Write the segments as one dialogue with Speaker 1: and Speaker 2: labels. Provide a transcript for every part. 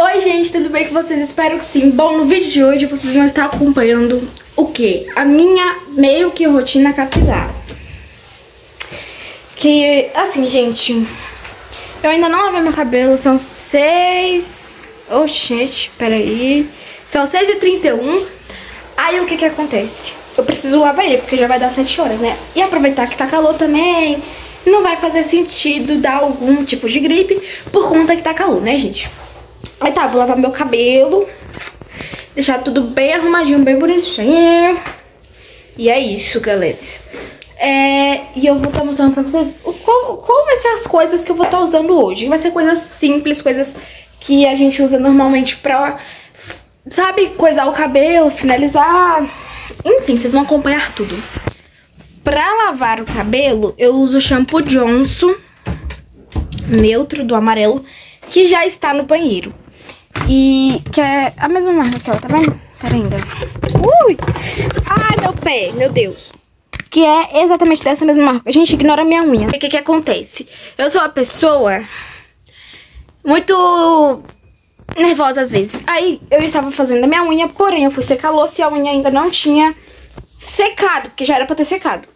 Speaker 1: Oi gente, tudo bem com vocês? Espero que sim. Bom, no vídeo de hoje vocês vão estar acompanhando o que? A minha meio que rotina capilar. Que, assim, gente, eu ainda não lavei meu cabelo, são seis... Oh, peraí. São seis e trinta e um. Aí o que que acontece? Eu preciso lavar ele, porque já vai dar sete horas, né? E aproveitar que tá calor também, não vai fazer sentido dar algum tipo de gripe por conta que tá calor, né, gente? Aí tá, vou lavar meu cabelo. Deixar tudo bem arrumadinho, bem bonitinho. E é isso, galera. É, e eu vou estar tá mostrando pra vocês o, qual, qual vai ser as coisas que eu vou estar tá usando hoje. Vai ser coisas simples, coisas que a gente usa normalmente pra, sabe, coisar o cabelo, finalizar. Enfim, vocês vão acompanhar tudo. Pra lavar o cabelo, eu uso o shampoo Johnson, neutro, do amarelo, que já está no banheiro. E que é a mesma marca que ela, tá vendo? Pera ainda. Ui! Ai, meu pé, meu Deus. Que é exatamente dessa mesma marca. Gente, ignora a minha unha. O que que, que acontece? Eu sou uma pessoa muito nervosa às vezes. Aí eu estava fazendo a minha unha, porém eu fui secar a louça e a unha ainda não tinha secado, porque já era pra ter secado.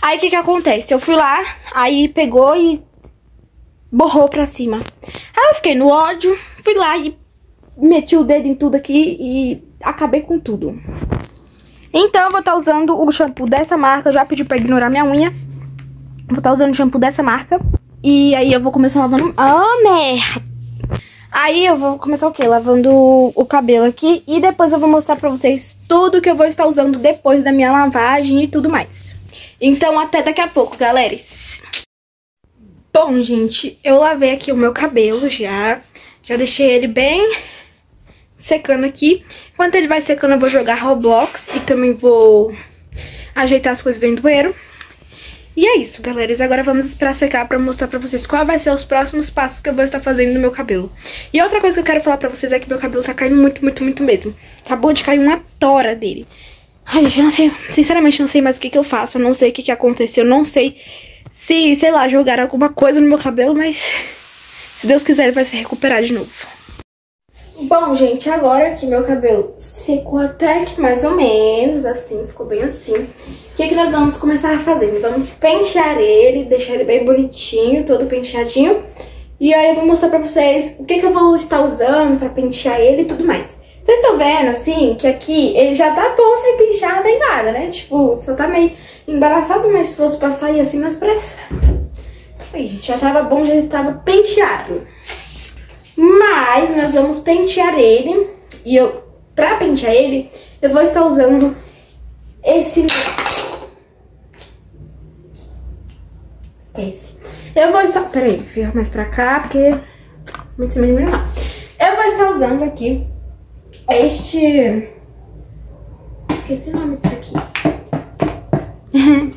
Speaker 1: Aí o que que acontece? Eu fui lá, aí pegou e borrou pra cima. Aí eu fiquei no ódio, fui lá e meti o dedo em tudo aqui e acabei com tudo. Então eu vou estar tá usando o shampoo dessa marca, já pedi pra ignorar minha unha. Vou estar tá usando o shampoo dessa marca. E aí eu vou começar lavando... Oh, merda! Aí eu vou começar o quê? Lavando o cabelo aqui e depois eu vou mostrar pra vocês tudo que eu vou estar usando depois da minha lavagem e tudo mais. Então até daqui a pouco, galera. Bom, gente, eu lavei aqui o meu cabelo já. Já deixei ele bem secando aqui. Enquanto ele vai secando, eu vou jogar Roblox e também vou ajeitar as coisas do banheiro. E é isso, galera. Agora vamos esperar secar pra mostrar pra vocês qual vai ser os próximos passos que eu vou estar fazendo no meu cabelo. E outra coisa que eu quero falar pra vocês é que meu cabelo tá caindo muito, muito, muito mesmo. Acabou de cair uma tora dele. Ai, gente, eu não sei, sinceramente não sei mais o que que eu faço, eu não sei o que que aconteceu, eu não sei se, sei lá, jogar alguma coisa no meu cabelo, mas se Deus quiser ele vai se recuperar de novo. Bom, gente, agora que meu cabelo secou até que mais ou menos, assim, ficou bem assim. O que, que nós vamos começar a fazer? Vamos pentear ele, deixar ele bem bonitinho, todo penteadinho. E aí eu vou mostrar pra vocês o que, que eu vou estar usando pra pentear ele e tudo mais. Vocês estão vendo, assim, que aqui ele já tá bom sem pentear nem nada, né? Tipo, só tá meio embaraçado, mas se fosse passar aí assim nas pressas... Aí, já tava bom, já estava penteado. Mas nós vamos pentear ele. E eu, pra pentear ele, eu vou estar usando esse... Esquece. Eu vou estar... Peraí, fica mais pra cá, porque... Muito cima de mim não. Eu vou estar usando aqui este... Esqueci o nome disso aqui.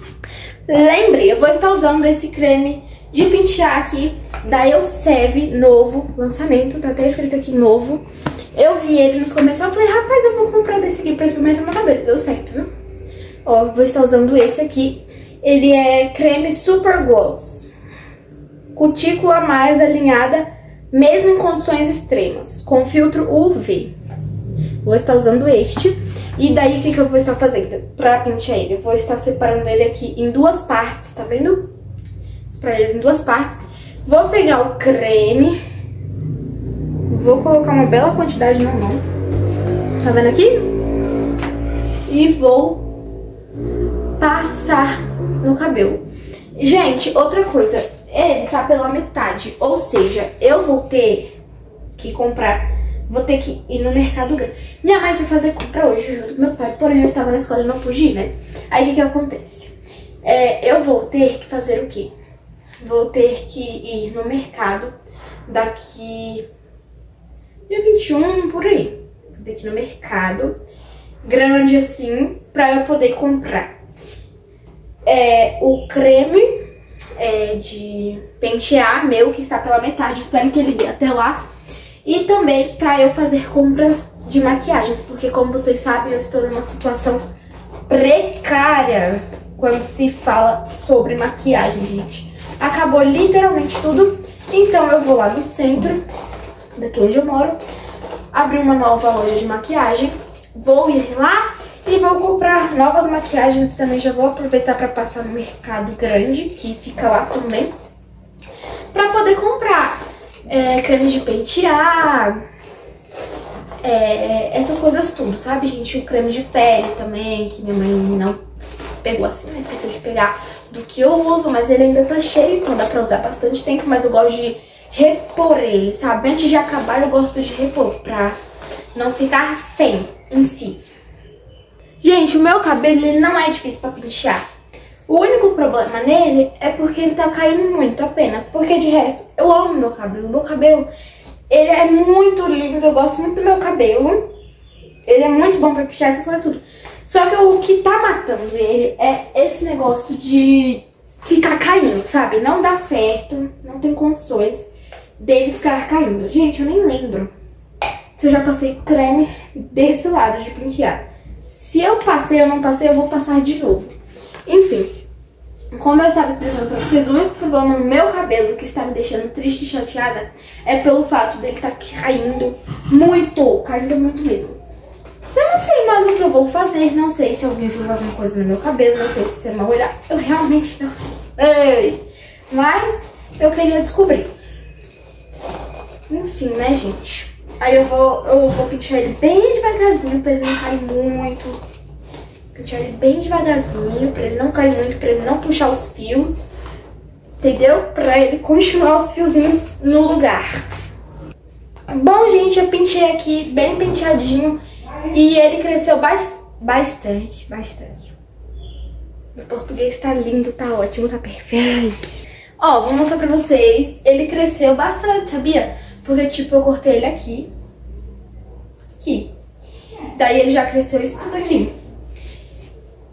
Speaker 1: Lembrei, eu vou estar usando esse creme de pentear aqui da Elseve, novo, lançamento, tá até escrito aqui novo. Eu vi ele nos comerciais, eu falei, rapaz, eu vou comprar desse aqui pra experimentar meu cabelo. Deu certo, viu? Ó, vou estar usando esse aqui. Ele é creme Super Gloss. Cutícula mais alinhada, mesmo em condições extremas, com filtro UV. Vou estar usando este. E daí, o que, que eu vou estar fazendo pra pentear ele? Eu vou estar separando ele aqui em duas partes, tá vendo? Separar ele em duas partes. Vou pegar o creme. Vou colocar uma bela quantidade na mão. Tá vendo aqui? E vou passar no cabelo. Gente, outra coisa. Ele tá pela metade. Ou seja, eu vou ter que comprar... Vou ter que ir no mercado grande. Minha mãe foi fazer compra hoje junto com meu pai. Porém, eu estava na escola e não pude ir, né? Aí, o que que acontece? É, eu vou ter que fazer o quê? Vou ter que ir no mercado daqui dia 21, por aí. Vou ter que ir no mercado grande assim pra eu poder comprar é, o creme é, de pentear meu, que está pela metade. Espero que ele dê até lá. E também pra eu fazer compras de maquiagens, porque como vocês sabem, eu estou numa situação precária quando se fala sobre maquiagem, gente acabou literalmente tudo. Então eu vou lá no centro, daqui onde eu moro, abri uma nova loja de maquiagem. Vou ir lá e vou comprar novas maquiagens também. Já vou aproveitar para passar no mercado grande, que fica lá também. Pra poder comprar é, creme de pentear, é, essas coisas tudo, sabe, gente? O creme de pele também, que minha mãe não pegou assim, né? Esqueceu de pegar do que eu uso, mas ele ainda tá cheio, então dá pra usar bastante tempo, mas eu gosto de repor ele, sabe? Antes de acabar eu gosto de repor, pra não ficar sem em si. Gente, o meu cabelo ele não é difícil pra pentear. O único problema nele é porque ele tá caindo muito apenas, porque de resto eu amo meu cabelo. Meu cabelo, ele é muito lindo, eu gosto muito do meu cabelo. Ele é muito bom pra pentear essas coisas tudo. Só que o que tá matando ele é esse negócio de ficar caindo, sabe? Não dá certo, não tem condições dele ficar caindo. Gente, eu nem lembro se eu já passei creme desse lado de pentear. Se eu passei ou não passei, eu vou passar de novo. Enfim, como eu estava explicando pra vocês, o único problema no meu cabelo que está me deixando triste e chateada é pelo fato dele estar tá caindo muito, caindo muito mesmo. Mais o que eu vou fazer, não sei se alguém jogou alguma coisa no meu cabelo, não sei se você é mal olhar, eu realmente não sei. Mas eu queria descobrir. Enfim, né, gente? Aí eu vou, eu vou pentear ele bem devagarzinho pra ele não cair muito. Pentear ele bem devagarzinho, pra ele não cair muito, pra ele não puxar os fios. Entendeu? Pra ele continuar os fiozinhos no lugar. Bom, gente, eu pentei aqui bem penteadinho. E ele cresceu bastante, bastante. Meu português tá lindo, tá ótimo, tá perfeito. Ó, vou mostrar pra vocês. Ele cresceu bastante, sabia? Porque, tipo, eu cortei ele aqui. Aqui. Daí ele já cresceu isso tudo aqui.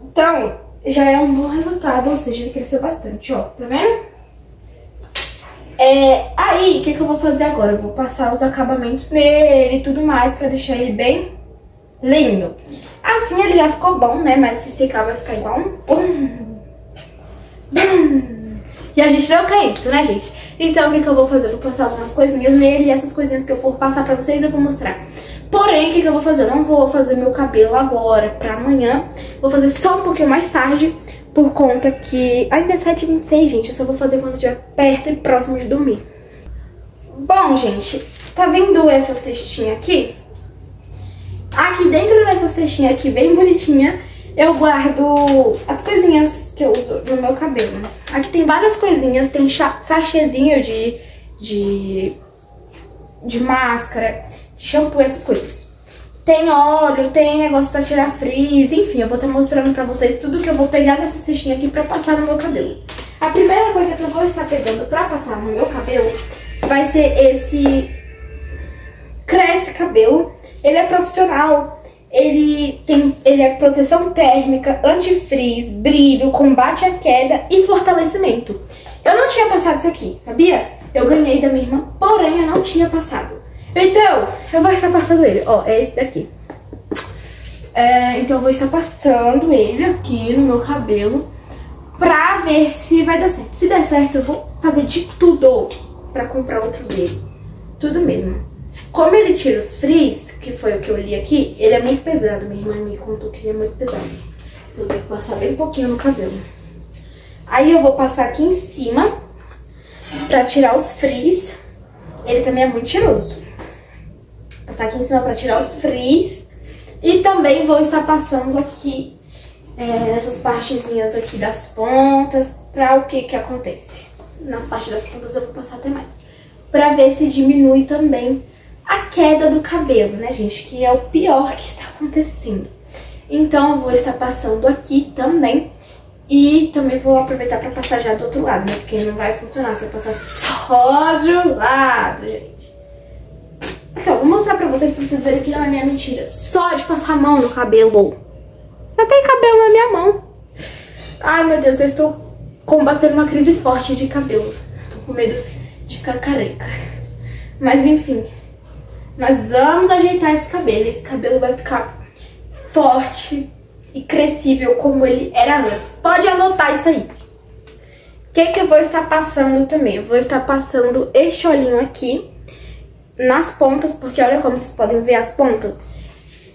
Speaker 1: Então, já é um bom resultado, ou seja, ele cresceu bastante, ó. Tá vendo? É, aí, o que, que eu vou fazer agora? Eu vou passar os acabamentos nele e tudo mais pra deixar ele bem lindo. Assim ele já ficou bom, né? Mas se secar vai ficar igual um... Bum, bum. E a gente não quer isso, né, gente? Então, o que, que eu vou fazer? Eu vou passar algumas coisinhas nele e essas coisinhas que eu for passar pra vocês eu vou mostrar. Porém, o que, que eu vou fazer? Eu não vou fazer meu cabelo agora pra amanhã. Vou fazer só um pouquinho mais tarde, por conta que... Ainda é 7h26, gente. Eu só vou fazer quando estiver perto e próximo de dormir. Bom, gente, tá vendo essa cestinha aqui? Aqui dentro dessa cestinha aqui, bem bonitinha, eu guardo as coisinhas que eu uso no meu cabelo. Aqui tem várias coisinhas, tem sachêzinho de, de, de máscara, shampoo, essas coisas. Tem óleo, tem negócio pra tirar frizz, enfim, eu vou estar mostrando pra vocês tudo que eu vou pegar nessa cestinha aqui pra passar no meu cabelo. A primeira coisa que eu vou estar pegando pra passar no meu cabelo vai ser esse Cresce Cabelo. Ele é profissional, ele tem ele é proteção térmica, antifrizz, brilho, combate à queda e fortalecimento. Eu não tinha passado isso aqui, sabia? Eu ganhei da minha irmã, porém eu não tinha passado. Então, eu vou estar passando ele. Ó, é esse daqui. É, então eu vou estar passando ele aqui no meu cabelo pra ver se vai dar certo. Se der certo, eu vou fazer de tudo pra comprar outro dele. Tudo mesmo. Como ele tira os frizz, que foi o que eu li aqui, ele é muito pesado. Minha irmã me contou que ele é muito pesado. Então eu que passar bem pouquinho no cabelo. Aí eu vou passar aqui em cima pra tirar os frizz. Ele também é muito cheiroso. Passar aqui em cima pra tirar os frizz. E também vou estar passando aqui é, nessas partezinhas aqui das pontas. Pra o que que acontece? Nas partes das pontas eu vou passar até mais. Pra ver se diminui também a queda do cabelo, né, gente? Que é o pior que está acontecendo. Então, eu vou estar passando aqui também. E também vou aproveitar para passar já do outro lado, né? Porque não vai funcionar se eu passar só de um lado, gente. Aqui, ó, vou mostrar pra vocês, pra vocês verem que não é minha mentira. Só de passar a mão no cabelo. Não tem cabelo na minha mão. Ai, meu Deus, eu estou combatendo uma crise forte de cabelo. Tô com medo de ficar careca. Mas, enfim, nós vamos ajeitar esse cabelo. Esse cabelo vai ficar forte e crescível como ele era antes. Pode anotar isso aí. O que, que eu vou estar passando também? Eu vou estar passando este olhinho aqui nas pontas, porque olha como vocês podem ver as pontas.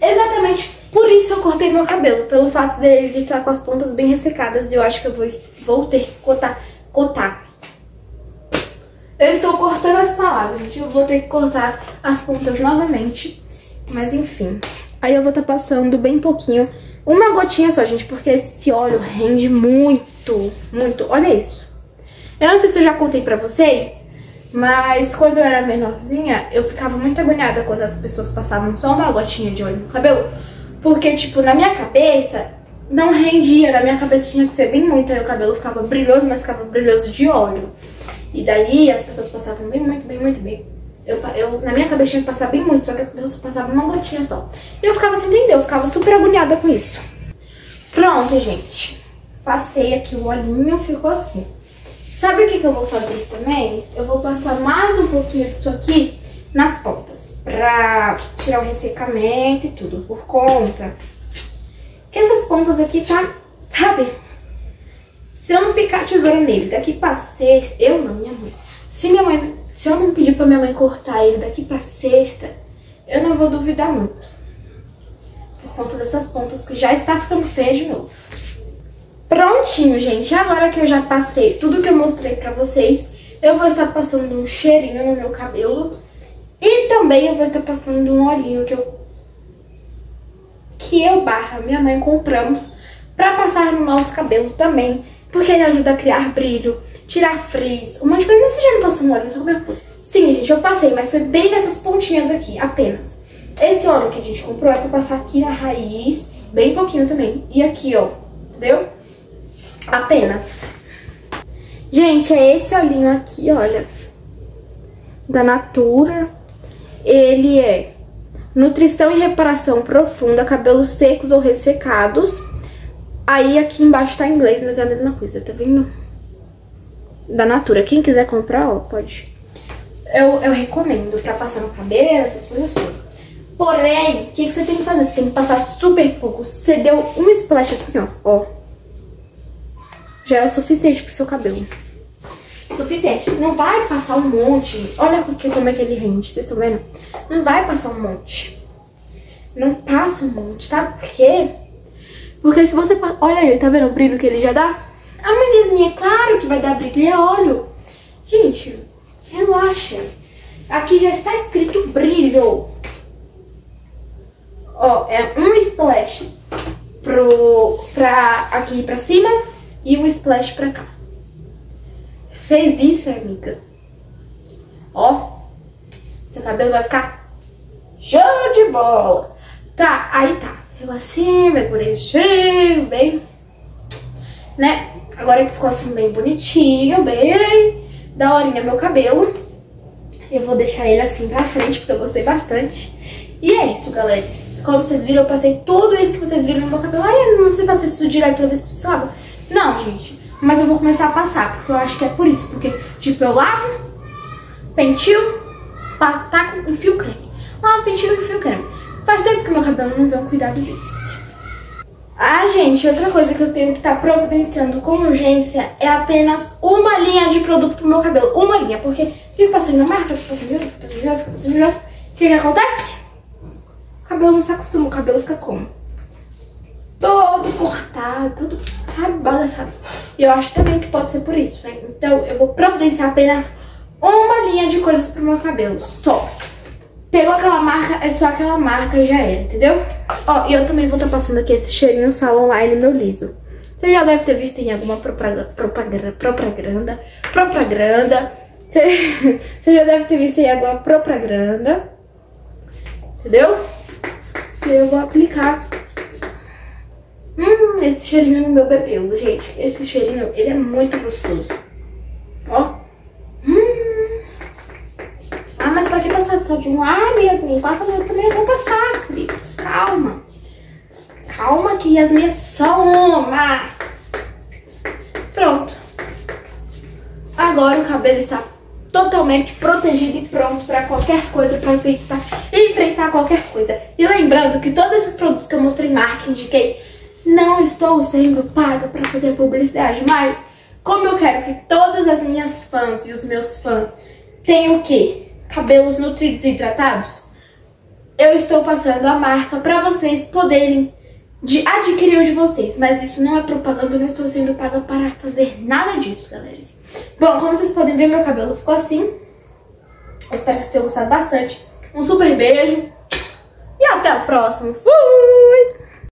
Speaker 1: Exatamente por isso eu cortei meu cabelo, pelo fato dele estar com as pontas bem ressecadas e eu acho que eu vou, vou ter que cotar, cotar. Eu estou cortando as palavras, gente, eu vou ter que cortar as pontas novamente, mas enfim. Aí eu vou estar tá passando bem pouquinho, uma gotinha só, gente, porque esse óleo rende muito, muito. Olha isso. Eu não sei se eu já contei pra vocês, mas quando eu era menorzinha, eu ficava muito agoniada quando as pessoas passavam só uma gotinha de óleo no cabelo. Porque, tipo, na minha cabeça, não rendia. Na minha cabeça tinha que ser bem muito. Aí o cabelo ficava brilhoso, mas ficava brilhoso de óleo. E daí as pessoas passavam bem muito, bem muito, bem. Eu, eu, na minha cabeça tinha que passar bem muito, só que as pessoas passavam uma gotinha só. E eu ficava sem entender, eu ficava super agoniada com isso. Pronto, gente. Passei aqui o olhinho, ficou assim. Sabe o que, que eu vou fazer também? Eu vou passar mais um pouquinho disso aqui nas pontas. Pra tirar o ressecamento e tudo. Por conta que essas pontas aqui tá, sabe? Se eu não picar a tesoura nele daqui pra sexta... Eu não, minha mãe. Se minha mãe... Se eu não pedir pra minha mãe cortar ele daqui pra sexta, eu não vou duvidar muito. Por conta dessas pontas que já está ficando feia de novo. Prontinho, gente. Agora que eu já passei tudo que eu mostrei pra vocês, eu vou estar passando um cheirinho no meu cabelo. E também eu vou estar passando um olhinho que eu... Que eu barra minha mãe compramos pra passar no nosso cabelo também. Porque ele ajuda a criar brilho, tirar frizz, um monte de coisa. Mas você já não passou um óleo no seu? Sim, gente, eu passei, mas foi bem nessas pontinhas aqui, apenas. Esse óleo que a gente comprou é pra passar aqui na raiz, bem pouquinho também. E aqui, ó, entendeu? Apenas. Gente, é esse olhinho aqui, olha. Da Natura. Ele é nutrição e reparação profunda, cabelos secos ou ressecados. Aí aqui embaixo tá em inglês, mas é a mesma coisa, tá vendo? Da Natura. Quem quiser comprar, ó, pode. Eu, eu recomendo pra passar no cabelo, essas coisas todas. Porém, o que, que você tem que fazer? Você tem que passar super pouco. Você deu um splash assim, ó, ó já é o suficiente pro seu cabelo. Suficiente. Não vai passar um monte. Olha porque, como é que ele rende, vocês estão vendo? Não vai passar um monte. Não passa um monte, tá? Por quê? Porque se você... Olha aí, tá vendo o brilho que ele já dá? A manizinha, é claro que vai dar brilho, é óleo. Gente, relaxa. Aqui já está escrito brilho. Ó, é um splash pro, pra aqui pra cima e um splash pra cá. Fez isso, amiga? Ó, seu cabelo vai ficar show de bola. Tá, aí tá. Ficou assim, bem bonitinho, bem... Né? Agora que ficou assim bem bonitinho, bem da horinha meu cabelo. Eu vou deixar ele assim pra frente, porque eu gostei bastante. E é isso, galera. Como vocês viram, eu passei tudo isso que vocês viram no meu cabelo. Ai, não sei fazer isso direto toda vez que precisava. Não, gente. Mas eu vou começar a passar, porque eu acho que é por isso. Porque, tipo, eu lavo, pentio, taco e fio creme. Lavo, pentio fio creme. Faz tempo que meu cabelo não vê um cuidado desse. Ah, gente, outra coisa que eu tenho que estar tá providenciando com urgência é apenas uma linha de produto pro meu cabelo. Uma linha, porque fico passando na marca, fico passando de outro, fico passando de outro, fico passando de outro. O que que acontece? O cabelo não se acostuma, o cabelo fica como? Todo cortado, tudo sabe, balançado. E eu acho também que pode ser por isso, né? Então eu vou providenciar apenas uma linha de coisas pro meu cabelo, só. Pegou aquela marca, é só aquela marca já era, entendeu? Ó, e eu também vou estar tá passando aqui esse cheirinho Salon Line meu liso. Você já deve ter visto em alguma propaganda, propaganda, propaganda, propaganda. Você, já deve ter visto em alguma propaganda, entendeu? E eu vou aplicar Hum, esse cheirinho no meu bebelo, gente. Esse cheirinho, ele é muito gostoso. Ó. só de um? Ah, Yasmin, passa eu também vou passar, queridos. Calma. Calma que Yasmin é só uma. Pronto. Agora o cabelo está totalmente protegido e pronto para qualquer coisa, para enfrentar, enfrentar qualquer coisa. E lembrando que todos esses produtos que eu mostrei marca, indiquei, não estou sendo paga para fazer publicidade, mas como eu quero que todas as minhas fãs e os meus fãs tenham o quê? Cabelos nutridos e hidratados? Eu estou passando a marca pra vocês poderem de adquirir o de vocês. Mas isso não é propaganda, eu não estou sendo paga para fazer nada disso, galera. Bom, como vocês podem ver, meu cabelo ficou assim. Eu espero que vocês tenham gostado bastante. Um super beijo e até o próximo. Fui!